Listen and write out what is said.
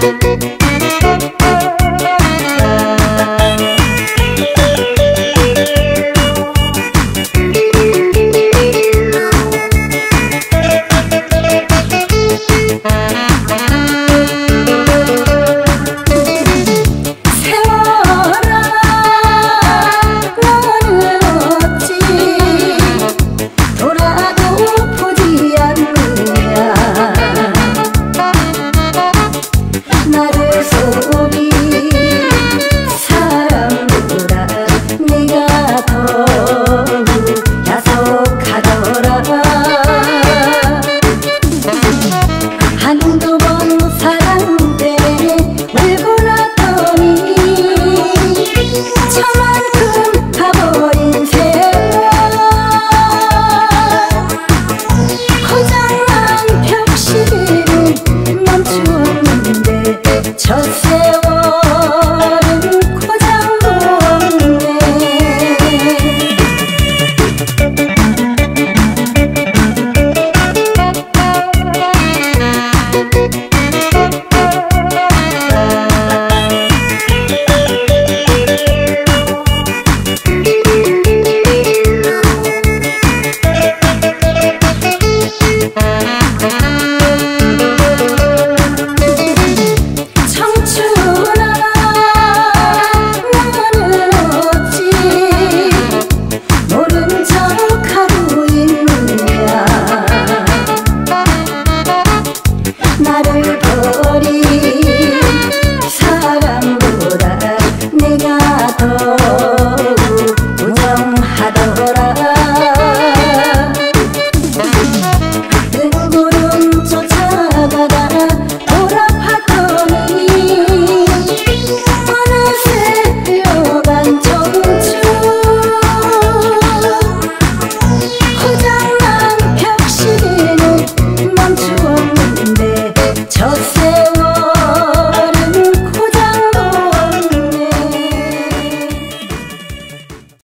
Música aman Oh.